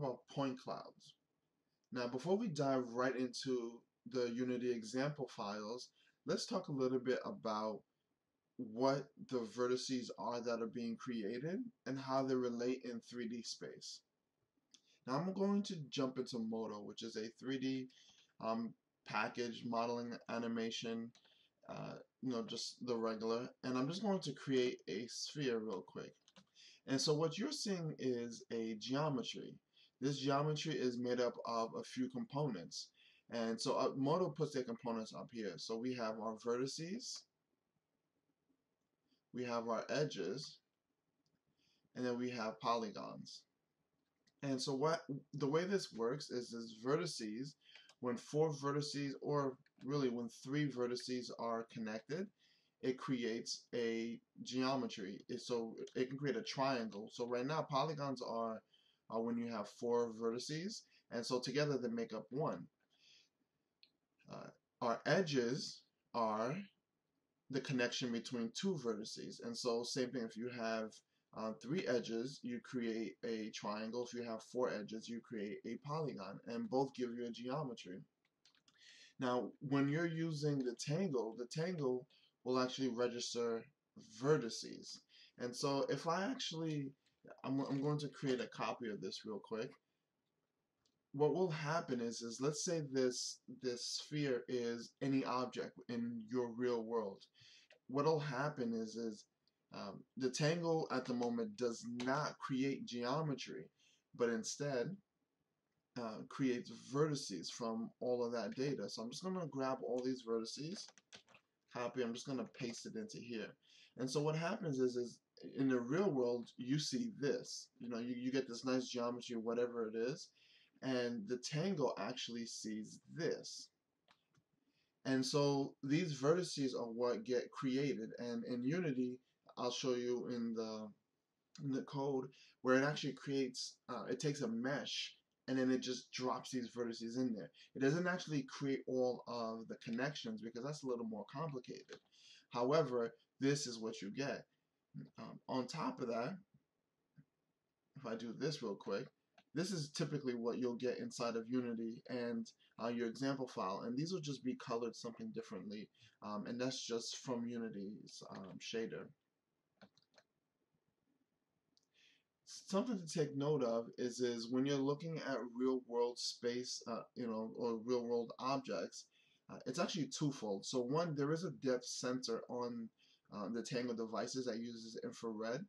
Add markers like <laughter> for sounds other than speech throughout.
about point clouds. Now, before we dive right into the Unity example files, let's talk a little bit about what the vertices are that are being created and how they relate in 3D space. Now I'm going to jump into Modo, which is a 3D um, package modeling animation, uh, you know, just the regular, and I'm just going to create a sphere real quick. And so what you're seeing is a geometry. This geometry is made up of a few components. And so uh, Modo puts their components up here. So we have our vertices, we have our edges, and then we have polygons. And so what the way this works is this vertices, when four vertices, or really when three vertices are connected, it creates a geometry. So it can create a triangle. So right now polygons are, are when you have four vertices, and so together they make up one. Uh, our edges are the connection between two vertices. And so same thing if you have uh, three edges, you create a triangle. If you have four edges, you create a polygon, and both give you a geometry. Now, when you're using the Tango, the Tango will actually register vertices. And so if I actually, I'm, I'm going to create a copy of this real quick. What will happen is, is let's say this, this sphere is any object in your real world. What'll happen is, is um, the Tango at the moment does not create geometry, but instead uh, creates vertices from all of that data. So I'm just going to grab all these vertices, copy, I'm just going to paste it into here. And so what happens is, is in the real world, you see this. You know, you, you get this nice geometry, or whatever it is, and the Tango actually sees this. And so these vertices are what get created. And in Unity, I'll show you in the in the code where it actually creates uh, it takes a mesh and then it just drops these vertices in there. It doesn't actually create all of the connections because that's a little more complicated. However, this is what you get. Um, on top of that, if I do this real quick, this is typically what you'll get inside of Unity and uh, your example file. And these will just be colored something differently. Um, and that's just from Unity's um, shader. something to take note of is is when you're looking at real world space, uh, you know, or real world objects, uh, it's actually twofold. So one, there is a depth sensor on uh, the Tango devices that uses infrared,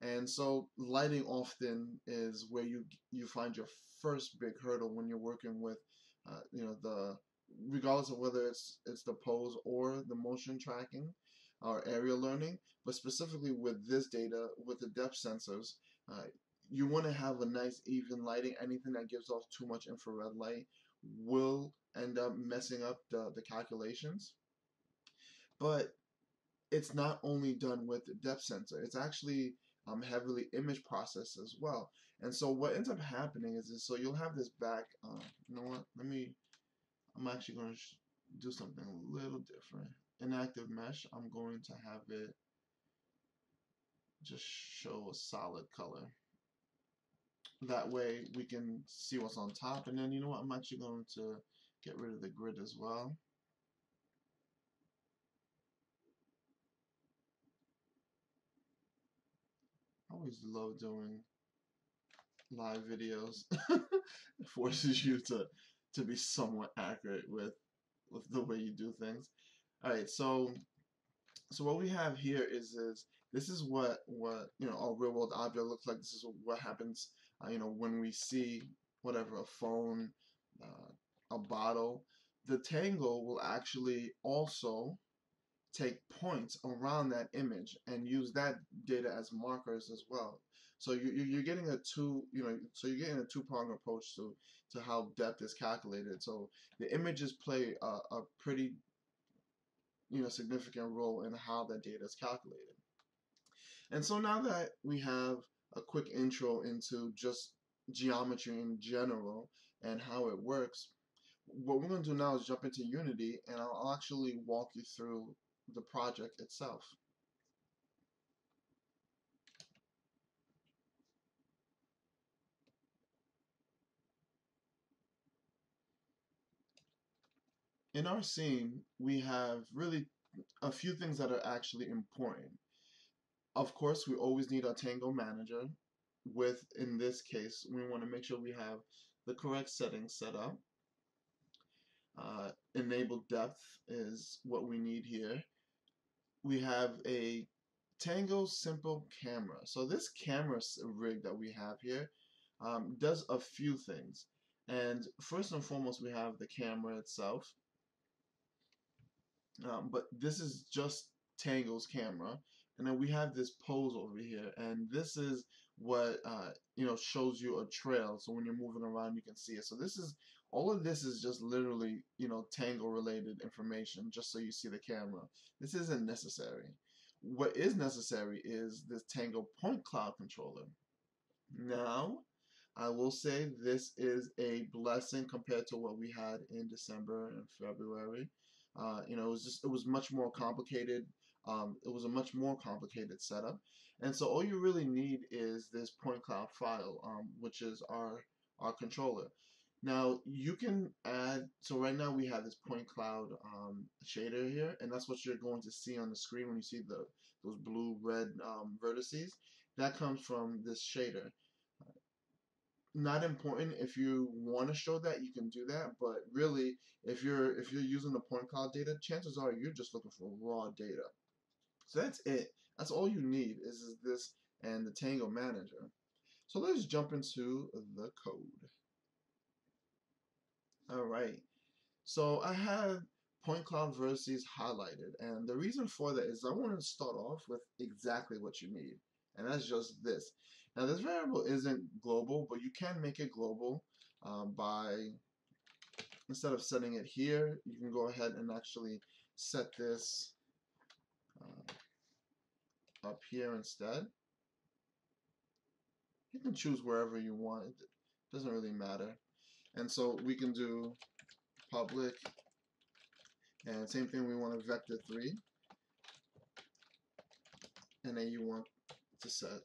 and so lighting often is where you you find your first big hurdle when you're working with, uh, you know, the regardless of whether it's it's the pose or the motion tracking or area learning, but specifically with this data, with the depth sensors, uh, you want to have a nice even lighting. Anything that gives off too much infrared light will end up messing up the, the calculations. But it's not only done with the depth sensor, it's actually um, heavily image processed as well. And so what ends up happening is, is so you'll have this back, uh, you know what, let me, I'm actually going to do something a little different. In active mesh, I'm going to have it just show a solid color. That way we can see what's on top. And then you know what, I'm actually going to get rid of the grid as well. Always love doing live videos. <laughs> it forces you to to be somewhat accurate with with the way you do things. Alright, so so what we have here is is this is what what you know a real world object looks like. This is what happens uh, you know when we see whatever a phone, uh, a bottle. The Tango will actually also take points around that image and use that data as markers as well. So you, you're getting a two, you know, so you're getting a two-prong approach to to how depth is calculated. So the images play a, a pretty, you know, significant role in how that data is calculated. And so now that we have a quick intro into just geometry in general and how it works, what we're going to do now is jump into Unity and I'll actually walk you through the project itself. In our scene, we have really a few things that are actually important. Of course, we always need our Tango manager with, in this case, we want to make sure we have the correct settings set up. Uh, enable depth is what we need here. We have a Tango Simple Camera. So this camera rig that we have here um, does a few things. And first and foremost, we have the camera itself. Um, but this is just Tango's camera. And then we have this pose over here. And this is what, uh, you know, shows you a trail. So when you're moving around, you can see it. So this is, all of this is just literally, you know, Tango related information, just so you see the camera. This isn't necessary. What is necessary is this Tango point cloud controller. Now, I will say this is a blessing compared to what we had in December and February. Uh, you know, it was just it was much more complicated. Um, it was a much more complicated setup, and so all you really need is this point cloud file, um, which is our our controller. Now you can add. So right now we have this point cloud um, shader here, and that's what you're going to see on the screen when you see the those blue red um, vertices. That comes from this shader not important if you want to show that you can do that but really if you're if you're using the point cloud data chances are you're just looking for raw data so that's it that's all you need is, is this and the tango manager so let's jump into the code all right so I have point cloud vertices highlighted and the reason for that is I want to start off with exactly what you need and that's just this now this variable isn't global, but you can make it global um, by, instead of setting it here, you can go ahead and actually set this uh, up here instead. You can choose wherever you want, it doesn't really matter. And so we can do public, and same thing, we want a vector 3, and then you want to set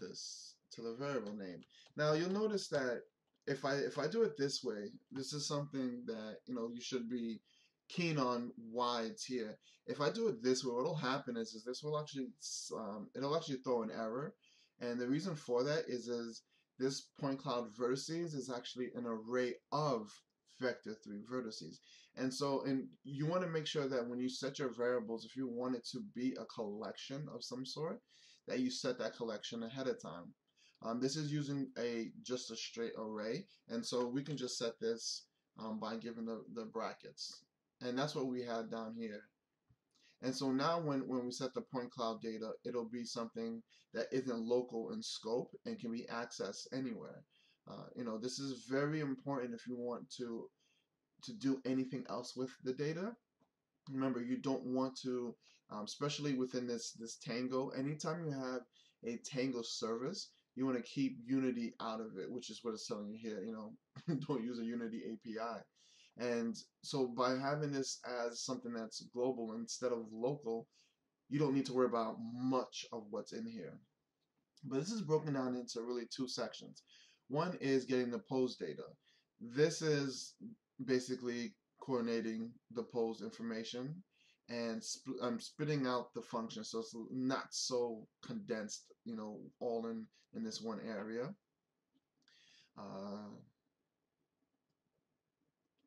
this to the variable name. Now you'll notice that if I if I do it this way, this is something that you know you should be keen on why it's here. If I do it this way, what'll happen is, is this will actually um, it'll actually throw an error, and the reason for that is is this point cloud vertices is actually an array of vector 3 vertices. And so and you want to make sure that when you set your variables, if you want it to be a collection of some sort, that you set that collection ahead of time. Um, this is using a just a straight array, and so we can just set this um, by giving the, the brackets. And that's what we had down here. And so now when, when we set the point cloud data, it'll be something that isn't local in scope and can be accessed anywhere. Uh, you know, this is very important if you want to to do anything else with the data. Remember, you don't want to um, especially within this this Tango. Anytime you have a Tango service, you want to keep Unity out of it, which is what it's telling you here. You know, <laughs> don't use a Unity API. And so by having this as something that's global instead of local, you don't need to worry about much of what's in here. But this is broken down into really two sections. One is getting the pose data. This is basically coordinating the pose information and sp um, spitting out the function so it's not so condensed you know all in in this one area uh,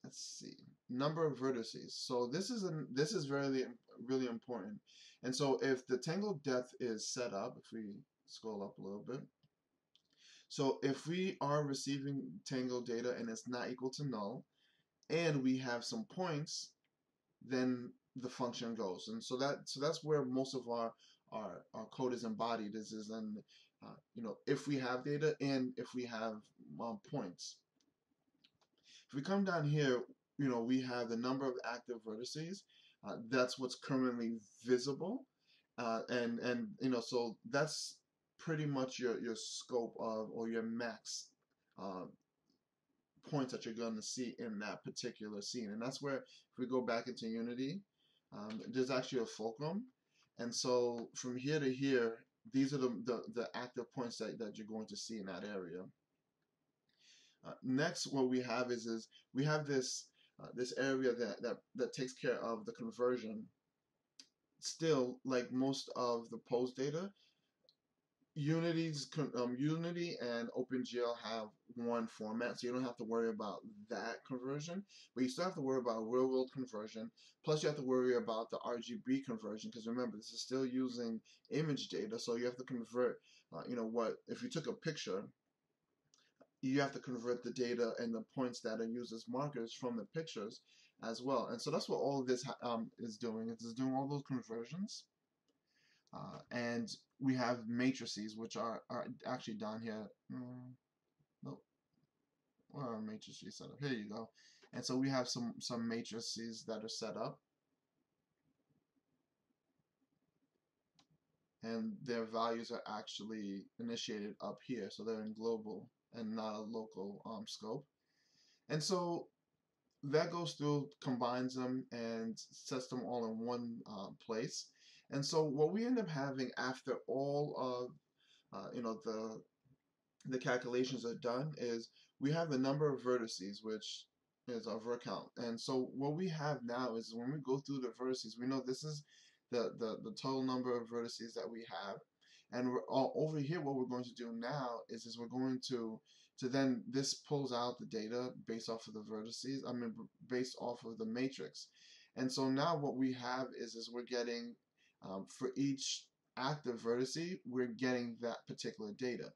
let's see number of vertices so this is an this is really really important and so if the Tango depth is set up if we scroll up a little bit so if we are receiving Tango data and it's not equal to null and we have some points then the function goes. And so that so that's where most of our our, our code is embodied is is in uh, you know if we have data and if we have um, points. If we come down here, you know we have the number of active vertices. Uh, that's what's currently visible, uh, and and you know so that's pretty much your your scope of or your max uh, points that you're going to see in that particular scene. And that's where if we go back into Unity, um, there's actually a frustum. And so from here to here, these are the, the, the active points that, that you're going to see in that area. Uh, next, what we have is, is we have this uh, this area that, that that takes care of the conversion still like most of the pose data Unity's um, Unity and OpenGL have one format, so you don't have to worry about that conversion. But you still have to worry about real world conversion. Plus, you have to worry about the RGB conversion because remember, this is still using image data, so you have to convert. Uh, you know what? If you took a picture, you have to convert the data and the points that are used as markers from the pictures as well. And so that's what all this um, is doing. It's doing all those conversions. Uh, and we have matrices, which are, are actually down here. Mm, nope. Where are matrices set up? Here you go. And so we have some, some matrices that are set up. And their values are actually initiated up here. So they're in global and not a local um, scope. And so that goes through, combines them, and sets them all in one uh, place. And so what we end up having after all of uh, you know the the calculations are done is we have the number of vertices, which is our vert count. And so what we have now is when we go through the vertices, we know this is the, the, the total number of vertices that we have. And over here, what we're going to do now is, is we're going to, to then, this pulls out the data based off of the vertices, I mean, based off of the matrix. And so now what we have is, is we're getting um, for each active vertice, we're getting that particular data.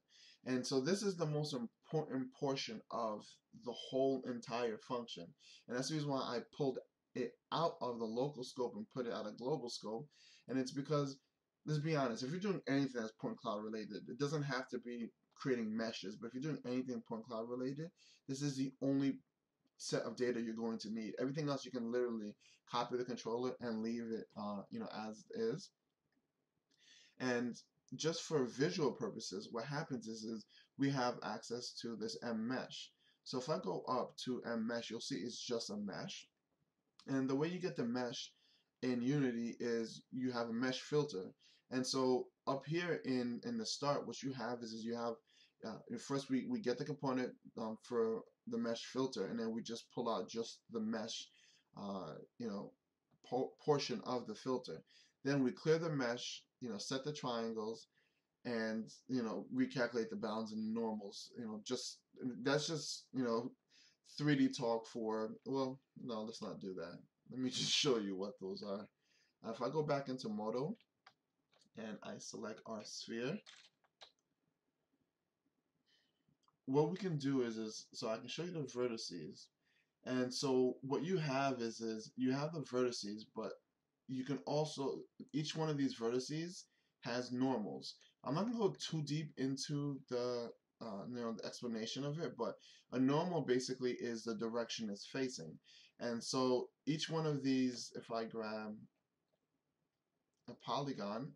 And so this is the most important portion of the whole entire function. And that's the reason why I pulled it out of the local scope and put it out of global scope. And it's because, let's be honest, if you're doing anything that's point cloud related, it doesn't have to be creating meshes, but if you're doing anything point cloud related, this is the only set of data you're going to need. Everything else you can literally copy the controller and leave it, uh, you know, as is. And just for visual purposes, what happens is, is we have access to this M mesh. So if I go up to M mesh, you'll see it's just a mesh. And the way you get the mesh in Unity is you have a mesh filter. And so up here in, in the start, what you have is, is you have, uh, first we, we get the component um, for the mesh filter and then we just pull out just the mesh uh, you know po portion of the filter. Then we clear the mesh you know set the triangles and you know recalculate the bounds and normals you know just that's just you know 3d talk for well no let's not do that. Let me <laughs> just show you what those are. If I go back into Modo and I select our sphere. What we can do is is so I can show you the vertices. And so what you have is is you have the vertices but you can also each one of these vertices has normals. I'm not gonna go too deep into the uh, you know the explanation of it but a normal basically is the direction it's facing. And so each one of these if I grab a polygon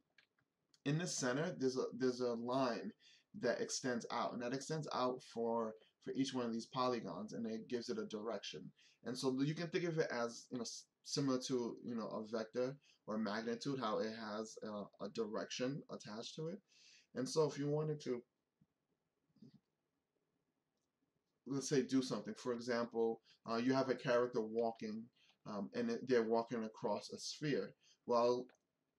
in the center there's a there's a line that extends out and that extends out for for each one of these polygons and it gives it a direction. And so you can think of it as you know similar to you know a vector or a magnitude how it has a, a direction attached to it. And so if you wanted to let's say do something for example uh, you have a character walking um, and they're walking across a sphere. Well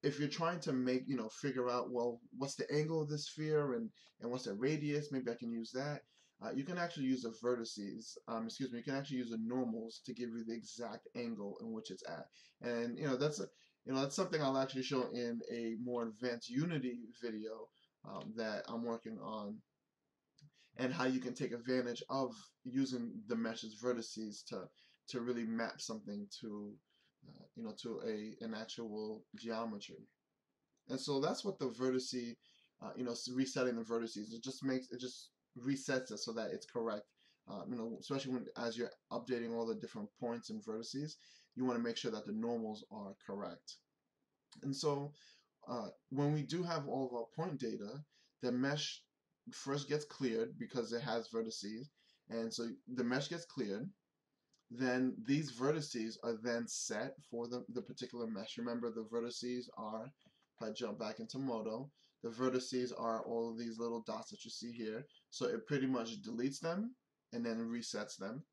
if you're trying to make, you know, figure out, well, what's the angle of this sphere and, and what's the radius, maybe I can use that. Uh, you can actually use the vertices, um, excuse me, you can actually use the normals to give you the exact angle in which it's at. And, you know, that's, a, you know, that's something I'll actually show in a more advanced Unity video um, that I'm working on and how you can take advantage of using the mesh's vertices to, to really map something to uh, you know, to a an actual geometry. And so that's what the vertice, uh, you know, resetting the vertices. It just makes it just resets it so that it's correct. Uh, you know, especially when as you're updating all the different points and vertices, you want to make sure that the normals are correct. And so uh, when we do have all of our point data, the mesh first gets cleared because it has vertices, and so the mesh gets cleared then these vertices are then set for the, the particular mesh. Remember the vertices are, if I jump back into Modo, the vertices are all of these little dots that you see here. So it pretty much deletes them and then resets them.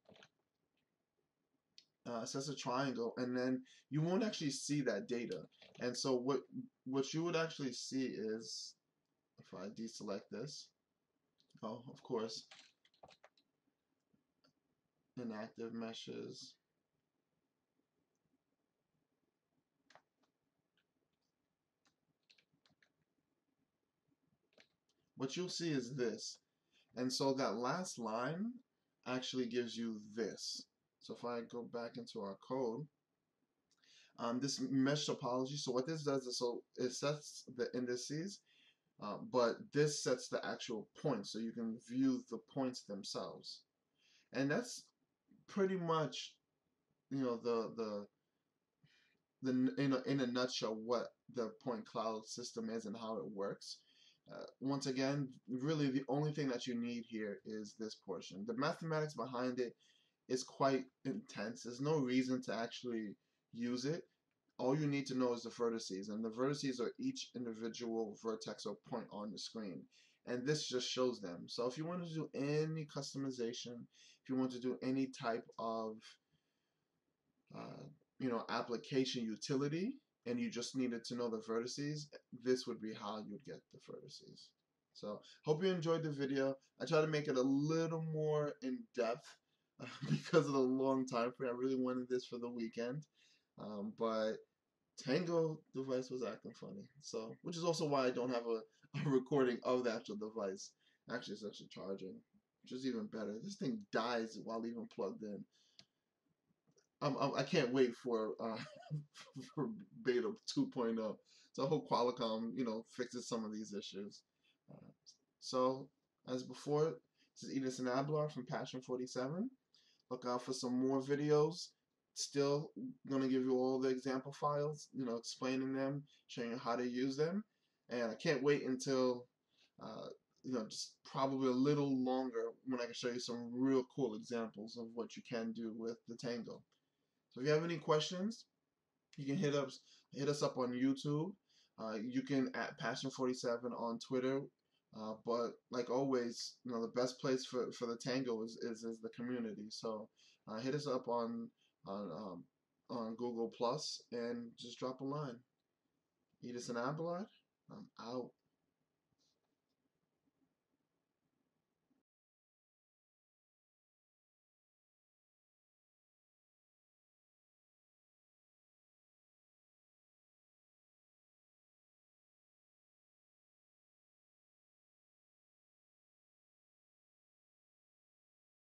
Uh, sets a triangle, and then you won't actually see that data. And so what what you would actually see is, if I deselect this, oh, of course, inactive meshes. What you'll see is this. And so that last line actually gives you this. So if I go back into our code, um, this mesh topology, so what this does is so it sets the indices, uh, but this sets the actual points, so you can view the points themselves. And that's pretty much, you know, the the the in a, in a nutshell what the point cloud system is and how it works. Uh, once again, really the only thing that you need here is this portion. The mathematics behind it is quite intense. There's no reason to actually use it. All you need to know is the vertices, and the vertices are each individual vertex or point on the screen. And this just shows them. So if you want to do any customization, if you want to do any type of uh, you know application utility, and you just needed to know the vertices, this would be how you'd get the vertices. So hope you enjoyed the video. I try to make it a little more in depth <laughs> because of the long time frame. I really wanted this for the weekend, um, but Tango device was acting funny. So which is also why I don't have a, a <laughs> recording of the actual device. Actually, it's actually charging, which is even better. This thing dies while even plugged in. I'm, I'm, I can not wait for uh, <laughs> for beta 2.0. So I hope Qualcomm, you know, fixes some of these issues. Uh, so as before, this is Edison Ablar from Passion 47. Look out for some more videos. Still gonna give you all the example files, you know, explaining them, showing you how to use them, and I can't wait until uh, you know, just probably a little longer when I can show you some real cool examples of what you can do with the Tango. So if you have any questions, you can hit us hit us up on YouTube. Uh, you can at Passion47 on Twitter. Uh, but like always, you know, the best place for, for the tango is, is, is the community. So uh, hit us up on on um, on Google Plus and just drop a line. Edison Abelard, I'm out.